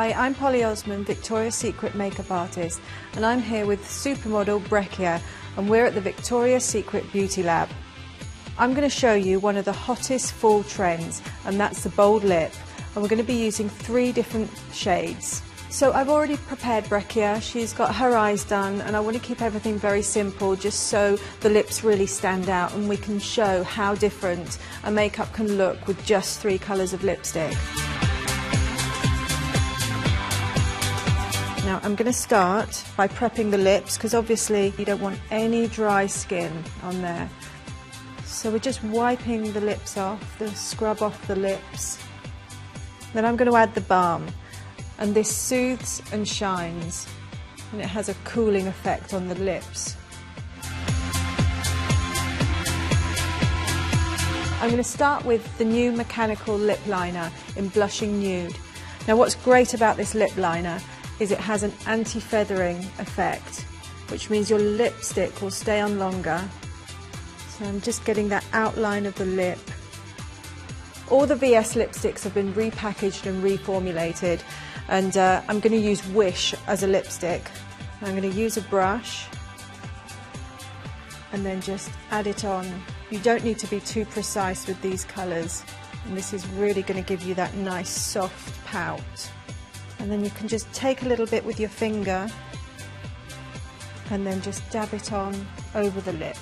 Hi, I'm Polly Osman, Victoria's Secret makeup artist, and I'm here with supermodel Bregje, and we're at the Victoria's Secret Beauty Lab. I'm going to show you one of the hottest fall trends, and that's the bold lip, and we're going to be using three different shades. So I've already prepared Bregje, she's got her eyes done, and I want to keep everything very simple just so the lips really stand out and we can show how different a makeup can look with just three colours of lipstick. Now I'm going to start by prepping the lips because obviously you don't want any dry skin on there. So we're just wiping the lips off, the scrub off the lips. Then I'm going to add the balm and this soothes and shines and it has a cooling effect on the lips. I'm going to start with the new mechanical lip liner in Blushing Nude. Now what's great about this lip liner is it has an anti-feathering effect, which means your lipstick will stay on longer. So I'm just getting that outline of the lip. All the VS lipsticks have been repackaged and reformulated and uh, I'm going to use Wish as a lipstick. I'm going to use a brush and then just add it on. You don't need to be too precise with these colours and this is really going to give you that nice soft pout and then you can just take a little bit with your finger and then just dab it on over the lip.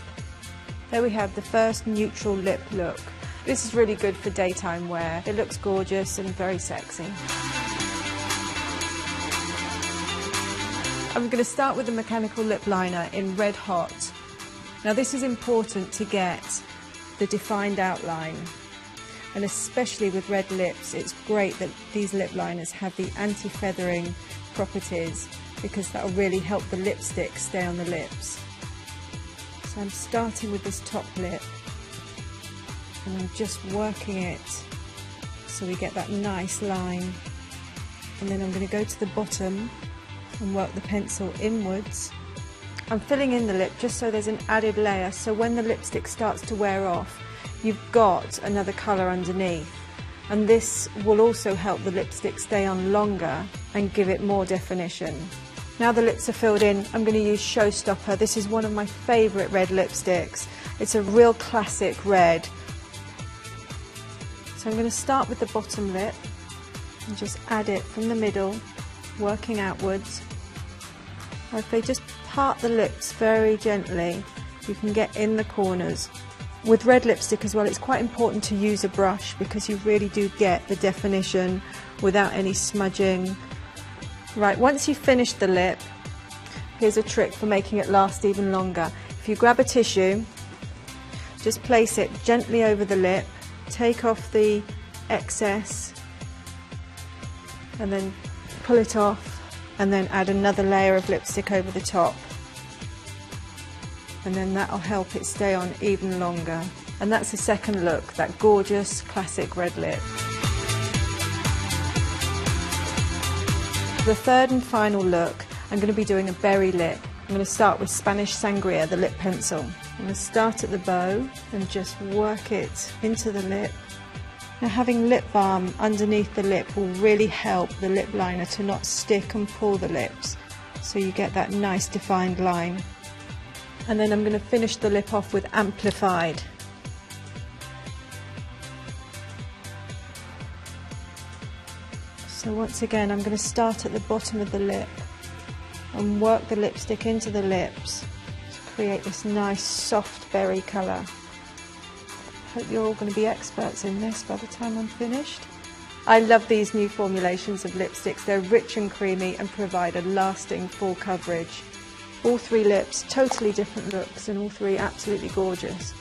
There we have the first neutral lip look. This is really good for daytime wear. It looks gorgeous and very sexy. I'm going to start with the mechanical lip liner in Red Hot. Now this is important to get the defined outline and especially with red lips it's great that these lip liners have the anti-feathering properties because that will really help the lipstick stay on the lips. So I'm starting with this top lip and I'm just working it so we get that nice line and then I'm going to go to the bottom and work the pencil inwards. I'm filling in the lip just so there's an added layer so when the lipstick starts to wear off you've got another colour underneath and this will also help the lipstick stay on longer and give it more definition. Now the lips are filled in, I'm going to use Showstopper. This is one of my favourite red lipsticks. It's a real classic red. So I'm going to start with the bottom lip and just add it from the middle, working outwards. If they just part the lips very gently, you can get in the corners with red lipstick as well, it's quite important to use a brush because you really do get the definition without any smudging. Right, once you've finished the lip, here's a trick for making it last even longer. If you grab a tissue, just place it gently over the lip, take off the excess, and then pull it off, and then add another layer of lipstick over the top and then that'll help it stay on even longer. And that's the second look, that gorgeous classic red lip. The third and final look, I'm going to be doing a berry lip. I'm going to start with Spanish Sangria, the lip pencil. I'm going to start at the bow and just work it into the lip. Now having lip balm underneath the lip will really help the lip liner to not stick and pull the lips so you get that nice defined line and then I'm going to finish the lip off with Amplified. So once again I'm going to start at the bottom of the lip and work the lipstick into the lips to create this nice soft berry colour. I hope you're all going to be experts in this by the time I'm finished. I love these new formulations of lipsticks. They're rich and creamy and provide a lasting full coverage. All three lips, totally different looks and all three absolutely gorgeous.